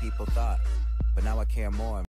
people thought, but now I care more.